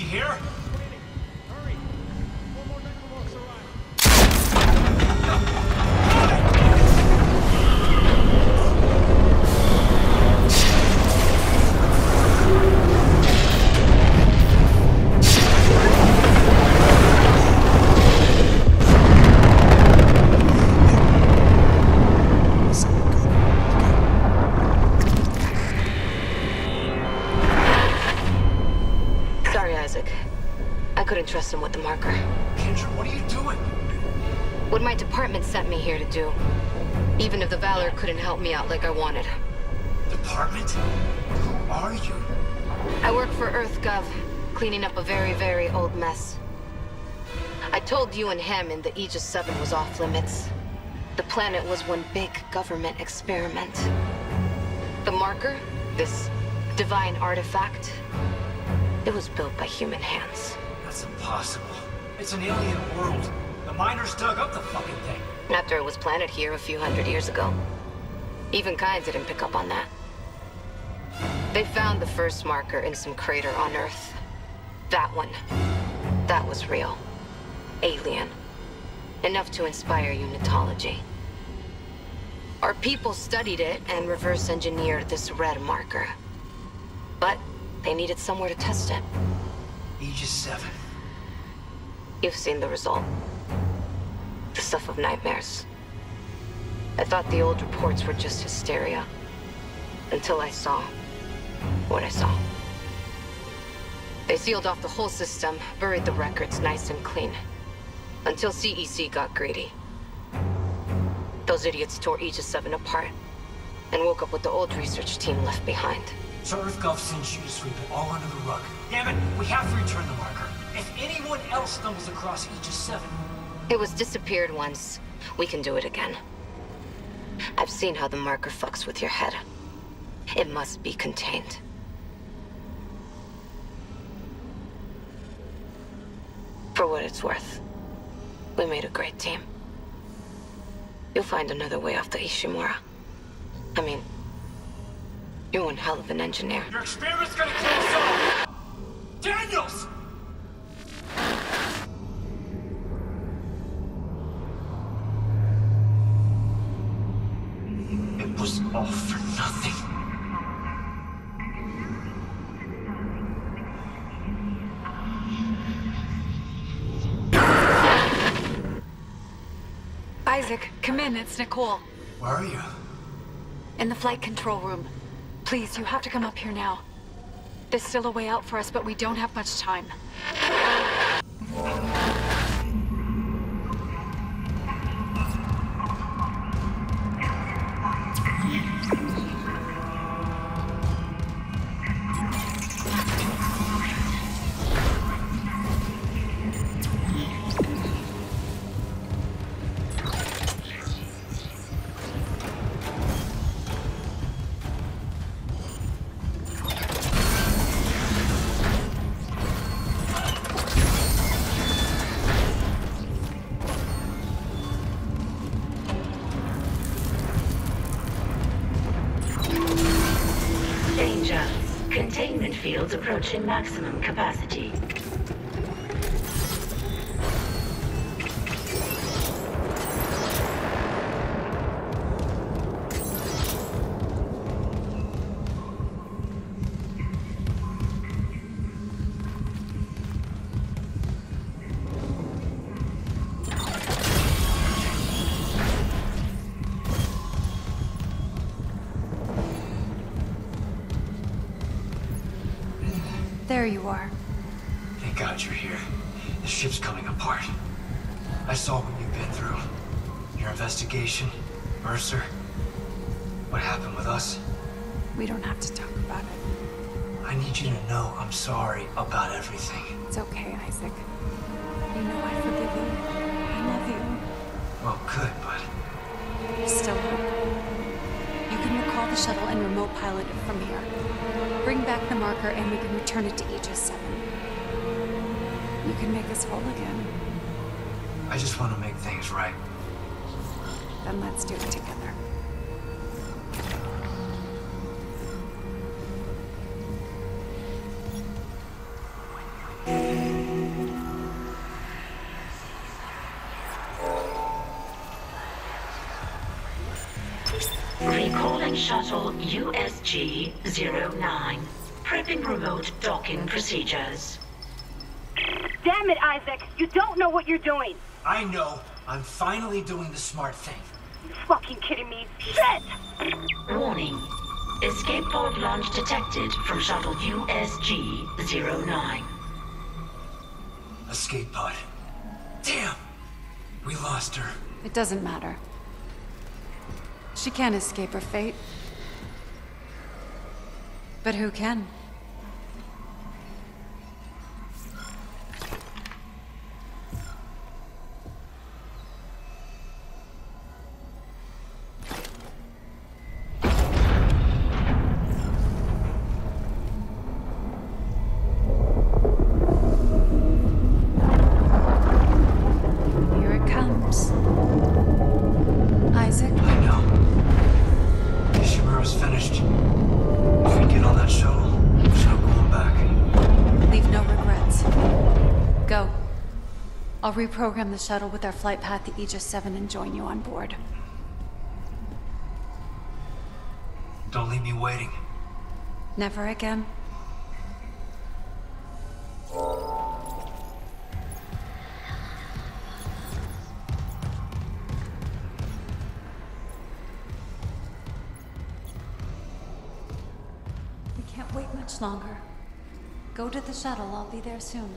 Did you marker. Kendra, what are you doing? What my department sent me here to do. Even if the Valor couldn't help me out like I wanted. Department? Who are you? I work for EarthGov, cleaning up a very, very old mess. I told you and Hammond in the Aegis 7 was off limits. The planet was one big government experiment. The marker, this divine artifact, it was built by human hands. That's impossible. It's an alien world. The miners dug up the fucking thing. After it was planted here a few hundred years ago. Even Kyne didn't pick up on that. They found the first marker in some crater on Earth. That one. That was real. Alien. Enough to inspire unitology. Our people studied it and reverse engineered this red marker. But they needed somewhere to test it. Aegis 7. You've seen the result. The stuff of nightmares. I thought the old reports were just hysteria. Until I saw what I saw. They sealed off the whole system, buried the records nice and clean. Until CEC got greedy. Those idiots tore Aegis 7 apart, and woke up with the old research team left behind. So EarthGov sends you to sweep it all under the rug. Damn it, we have to return the marker. If anyone else stumbles across Aegis 7, It was disappeared once. We can do it again. I've seen how the marker fucks with your head. It must be contained. For what it's worth, we made a great team. You'll find another way off the Ishimura. I mean, you're one hell of an engineer. your experiment's gonna kill us all! Daniels! It was all for nothing. Isaac, come in. It's Nicole. Where are you? In the flight control room. Please, you have to come up here now. There's still a way out for us, but we don't have much time. Fields approaching maximum capacity. There you are. Thank God you're here. The ship's coming apart. I saw what you've been through. Your investigation, Mercer. What happened with us? We don't have to talk about it. I need you to know I'm sorry about everything. It's okay, Isaac. You know I forgive you. I love you. Well, good, but still hope. Recall the shuttle and remote pilot it from here. Bring back the marker and we can return it to Aegis 7. You can make us whole again. I just want to make things right. Then let's do it together. Recalling shuttle USG-09. Prepping remote docking procedures. Damn it, Isaac! You don't know what you're doing! I know. I'm finally doing the smart thing. You fucking kidding me? Shit! Warning. Escape pod launch detected from Shuttle USG-09. Escape pod. Damn! We lost her. It doesn't matter. She can't escape her fate. But who can? Finished. If we get on that shuttle, there's no going back. Leave no regrets. Go. I'll reprogram the shuttle with our flight path to Aegis 7 and join you on board. Don't leave me waiting. Never again. Wait much longer. Go to the shuttle, I'll be there soon.